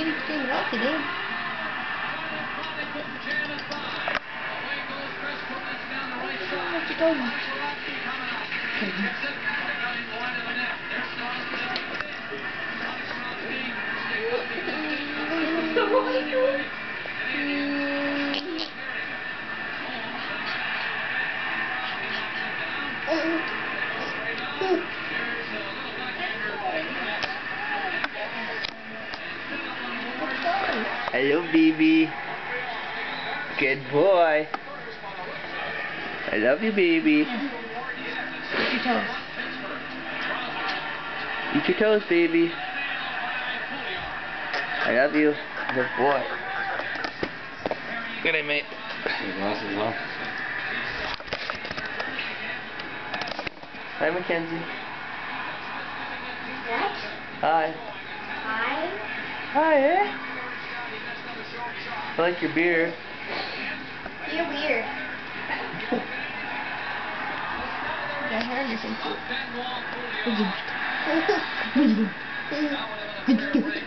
he did. What you doing? Hello, baby. Good boy. I love you, baby. Eat your toes. Eat your toes, baby. I love you. Good boy. Good night, mate. Your glasses on. Hi, Mackenzie. What? Hi. Hi. Hi, eh? I like your beard. You're weird. Your hair is so cute.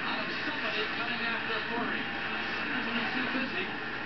is coming after Corey. Here's an 250.